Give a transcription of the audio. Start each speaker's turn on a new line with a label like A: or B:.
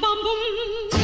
A: bum bum.